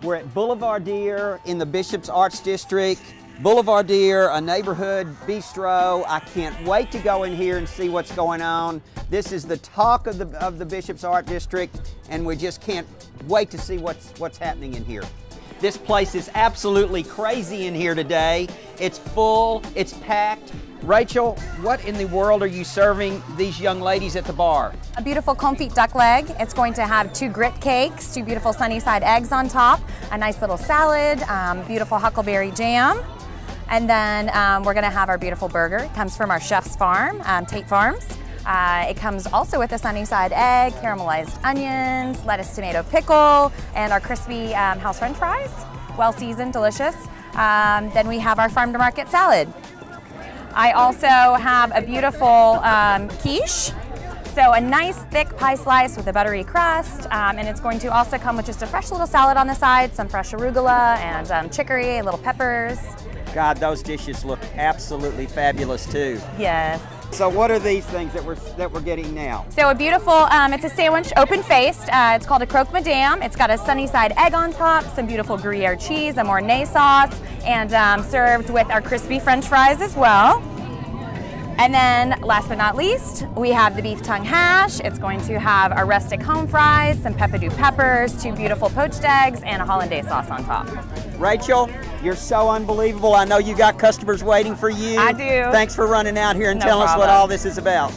We're at Boulevardier in the Bishop's Arts District. Boulevardier, a neighborhood bistro. I can't wait to go in here and see what's going on. This is the talk of the, of the Bishop's Art District, and we just can't wait to see what's, what's happening in here. This place is absolutely crazy in here today. It's full, it's packed. Rachel, what in the world are you serving these young ladies at the bar? A beautiful confit duck leg. It's going to have two grit cakes, two beautiful sunny side eggs on top, a nice little salad, um, beautiful huckleberry jam. And then um, we're gonna have our beautiful burger. It comes from our chef's farm, um, Tate Farms. Uh, it comes also with a sunny side egg, caramelized onions, lettuce, tomato, pickle, and our crispy um, house french fries. Well seasoned, delicious. Um, then we have our farm to market salad. I also have a beautiful um, quiche. So a nice thick pie slice with a buttery crust, um, and it's going to also come with just a fresh little salad on the side, some fresh arugula and um, chicory, a little peppers. God, those dishes look absolutely fabulous too. Yes. So what are these things that we're that we're getting now? So a beautiful, um, it's a sandwich, open faced. Uh, it's called a croque madame. It's got a sunny side egg on top, some beautiful Gruyere cheese, a Mornay sauce, and um, served with our crispy French fries as well. And then last but not least, we have the beef tongue hash. It's going to have our rustic home fries, some peppadew peppers, two beautiful poached eggs, and a hollandaise sauce on top. Rachel, you're so unbelievable. I know you got customers waiting for you. I do. Thanks for running out here and No telling us what all this is about.